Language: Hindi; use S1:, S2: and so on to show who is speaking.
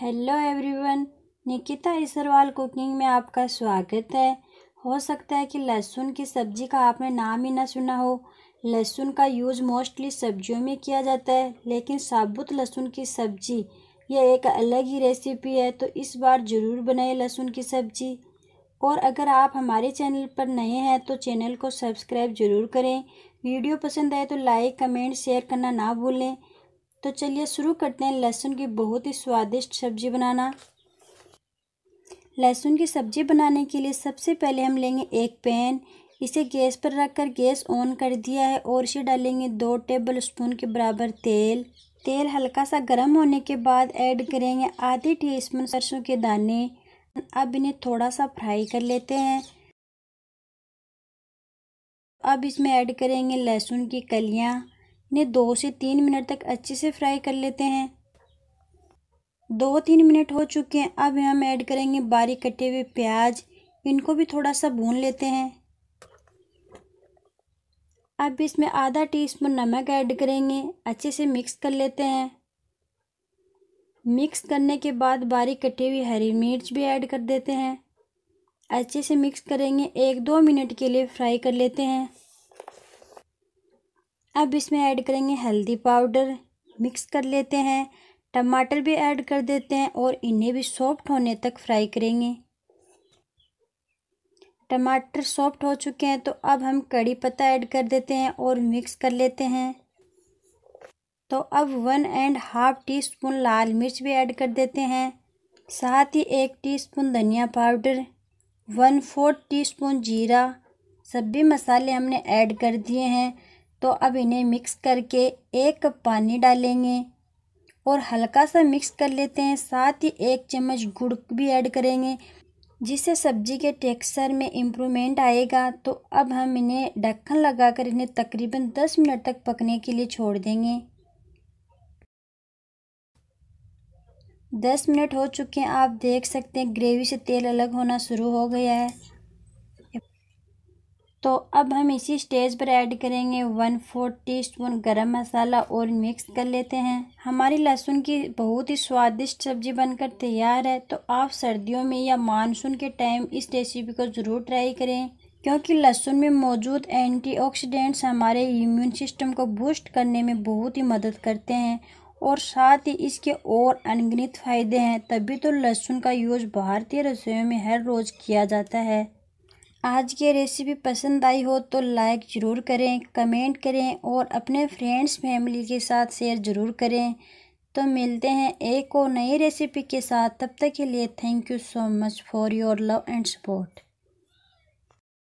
S1: Hello everyone Nikita Israwal cooking में आपका स्वागत है। हो सकता है कि लहसुन की सब्ज़ी का आपने नाम ही ना सुना हो। लहसुन का यूज़ मोस्टली सब्जियों में किया जाता है, लेकिन साबुत लहसुन की सब्ज़ी यह एक अलग ही रेसिपी है तो इस बार ज़रूर बनाए लहसुन की सब्ज़ी। और अगर आप हमारे चैनल पर नए हैं तो चैनल को सब्सक्राइब ज़रूर करें। वीडियो पसंद आए तो लाइक कमेंट शेयर करना ना भूलें। तो चलिए शुरू करते हैं लहसुन की बहुत ही स्वादिष्ट सब्ज़ी बनाना। लहसुन की सब्ज़ी बनाने के लिए सबसे पहले हम लेंगे एक पैन। इसे गैस पर रखकर गैस ऑन कर दिया है और इसे डालेंगे दो टेबल स्पून के बराबर तेल। तेल हल्का सा गर्म होने के बाद ऐड करेंगे आधी टी स्पून सरसों के दाने। अब इन्हें थोड़ा सा फ्राई कर लेते हैं। अब इसमें ऐड करेंगे लहसुन की कलियाँ। इन्हें दो से तीन मिनट तक अच्छे से फ्राई कर लेते हैं। दो तीन मिनट हो चुके हैं, अब हम ऐड करेंगे बारीक कटे हुए प्याज। इनको भी थोड़ा सा भून लेते हैं। अब इसमें आधा टीस्पून नमक ऐड करेंगे, अच्छे से मिक्स कर लेते हैं। मिक्स करने के बाद बारीक कटी हुई हरी मिर्च भी ऐड कर देते हैं। अच्छे से मिक्स करेंगे, एक दो मिनट के लिए फ्राई कर लेते हैं। अब इसमें ऐड करेंगे हल्दी पाउडर, मिक्स कर लेते हैं। टमाटर भी ऐड कर देते हैं और इन्हें भी सॉफ्ट होने तक फ्राई करेंगे। टमाटर सॉफ्ट हो चुके हैं तो अब हम कड़ी पत्ता ऐड कर देते हैं और मिक्स कर लेते हैं। तो अब one and half teaspoon लाल मिर्च भी ऐड कर देते हैं। साथ ही एक टीस्पून धनिया powder, one fourth teaspoon जीरा, सभी मसाले हमने ऐड कर दिए हैं। तो अब इन्हें मिक्स करके एक कप पानी डालेंगे और हल्का सा मिक्स कर लेते हैं। साथ ही एक चम्मच गुड़ भी ऐड करेंगे, जिससे सब्ज़ी के टेक्सचर में इम्प्रूवमेंट आएगा। तो अब हम इन्हें ढक्कन लगाकर इन्हें तकरीबन दस मिनट तक पकने के लिए छोड़ देंगे। दस मिनट हो चुके हैं। आप देख सकते हैं ग्रेवी से तेल अलग होना शुरू हो गया है। तो अब हम इसी स्टेज पर ऐड करेंगे वन फोर्थ टी स्पून गर्म मसाला और मिक्स कर लेते हैं। हमारी लहसुन की बहुत ही स्वादिष्ट सब्ज़ी बनकर तैयार है तो आप सर्दियों में या मानसून के टाइम इस रेसिपी को ज़रूर ट्राई करें, क्योंकि लहसुन में मौजूद एंटीऑक्सीडेंट्स हमारे इम्यून सिस्टम को बूस्ट करने में बहुत ही मदद करते हैं और साथ ही इसके और अनगिनत फ़ायदे हैं, तभी तो लहसुन का यूज़ भारतीय रसोई में हर रोज़ किया जाता है। आज की रेसिपी पसंद आई हो तो लाइक ज़रूर करें कमेंट करें और अपने फ्रेंड्स फैमिली के साथ शेयर ज़रूर करें। तो मिलते हैं एक और नई रेसिपी के साथ। तब तक के लिए thank you so much for your love and support